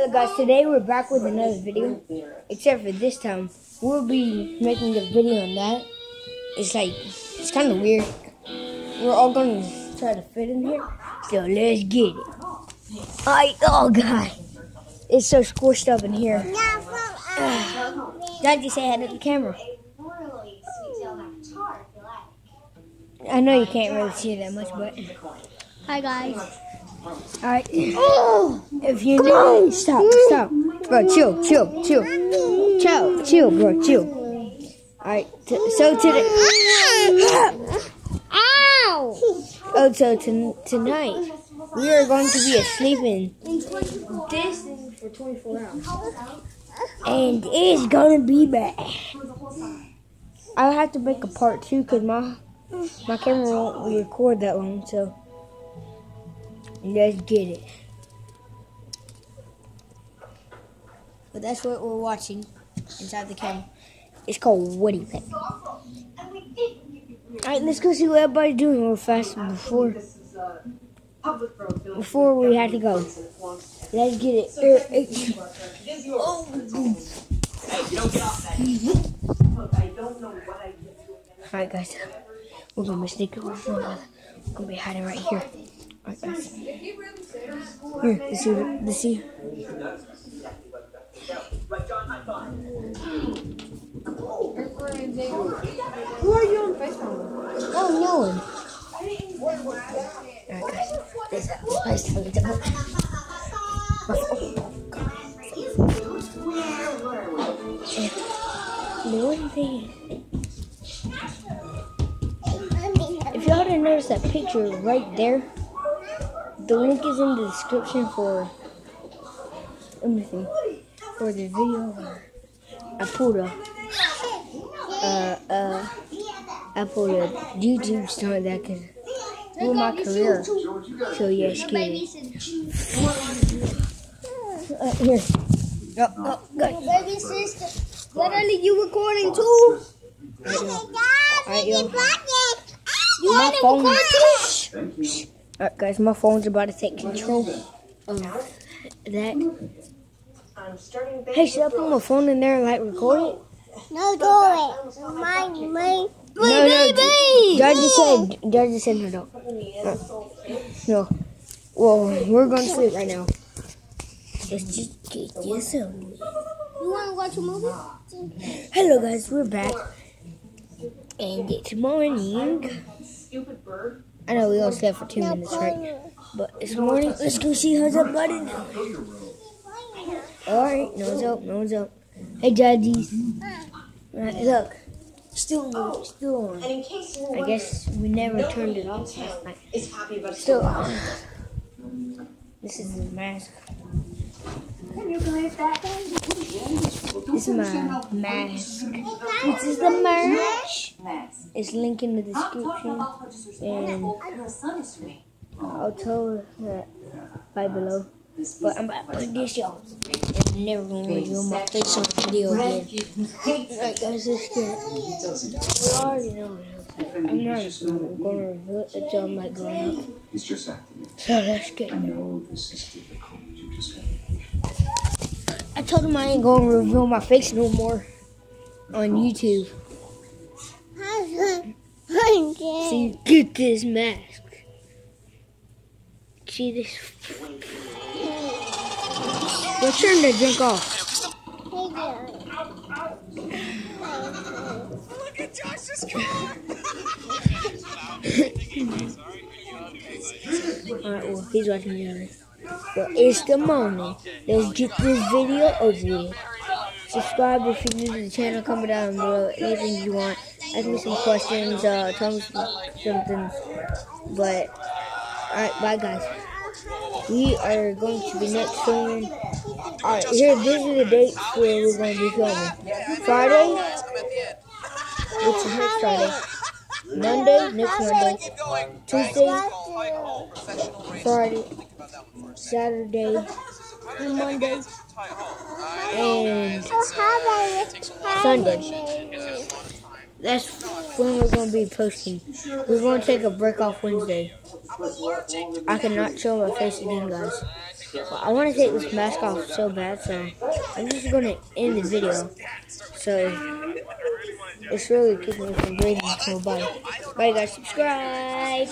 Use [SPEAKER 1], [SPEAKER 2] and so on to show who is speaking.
[SPEAKER 1] Hello guys, today we're back with another video. Except for this time, we'll be making a video on that. It's like, it's kind of weird. We're all gonna try to fit in here. So let's get it. I, oh god. It's so squished up in here. Daddy say hi to the camera. I know you can't really see that much, but
[SPEAKER 2] Hi guys.
[SPEAKER 1] Alright. If you know, stop, stop, bro. Chill, chill, chill, chill, chill, bro, chill. Alright. So today,
[SPEAKER 2] Ow!
[SPEAKER 1] oh, so tonight we are going to be asleep in this for 24 hours, and it's gonna be bad. I'll have to make a part two because my my camera won't record that long. So let's get it. But that's what we're watching inside the camera. It's called Woody Pet. Alright, let's go see what everybody's doing real fast before before we have to go. Let's get it. Oh. Alright guys, we're gonna. We're gonna, we're gonna be hiding right here. Alright guys. Here, let's see, let's see.
[SPEAKER 3] Who are you on FaceTime
[SPEAKER 1] Oh, no one. Alright guys, this is the go. The one thing, if y'all didn't notice that picture right there, the link is in the description for everything. For the video, I pulled a, uh, uh, I pulled a YouTube stunt that could ruin my career. So yes, kidding. Uh, here. Oh, oh, good.
[SPEAKER 2] Baby sister. Literally, you recording too?
[SPEAKER 1] Alright, yo.
[SPEAKER 2] You
[SPEAKER 1] My
[SPEAKER 2] want to
[SPEAKER 1] phone.
[SPEAKER 2] record too?
[SPEAKER 1] Alright, guys, my phone's about to take control of that. Hey, should I put my phone in there and like record it?
[SPEAKER 2] No, do it. Mine, mine.
[SPEAKER 1] No, no. Dad just said. Dad just said no, no. No. Well, we're going to sleep right now. Let's just get this over.
[SPEAKER 2] You want to watch a movie?
[SPEAKER 1] Hello, guys. We're back, and it's morning. I know we only slept for two minutes, right? But it's morning. Let's go see how's that button. All right, no one's up, No one's up. Hey, daddies. Right, look. Still, on. still on.
[SPEAKER 3] And in case you
[SPEAKER 1] I guess we never turned it off last night.
[SPEAKER 3] is
[SPEAKER 1] Still on. This is the mask. This is my mask. This is the merch. It's linked in the description, and I'll tell that right below. But I'm about to put this y'all. I'm never gonna reveal my face on video again. Alright guys, let's get it. We already know. I'm not gonna reveal it until I'm like growing up.
[SPEAKER 4] Just acting.
[SPEAKER 1] So let's get it.
[SPEAKER 4] No, this is difficult. You just have
[SPEAKER 1] I told him I ain't gonna reveal my face no more on YouTube. See, get this mask. See this? Your turn to drink off. Alright, well, he's watching the other. Well, it's the moment. Let's get this video over with. Subscribe if you're new to the channel. Comment down below anything you want. Ask me some questions. Uh, tell me some, something. But, alright, bye guys. We are going to be next filming. Alright, here, these are the dates where we're going to be filming. Friday, which is next Friday. Monday, next Monday. Tuesday, Friday, Saturday, and Monday, and Sunday. That's when we're going to be posting. We're going to take a break off Wednesday. I cannot show my face again, guys. I want to take this mask off so bad, so I'm just going to end the video. So it's really keeping me from breathing. So bye. Bye guys, subscribe.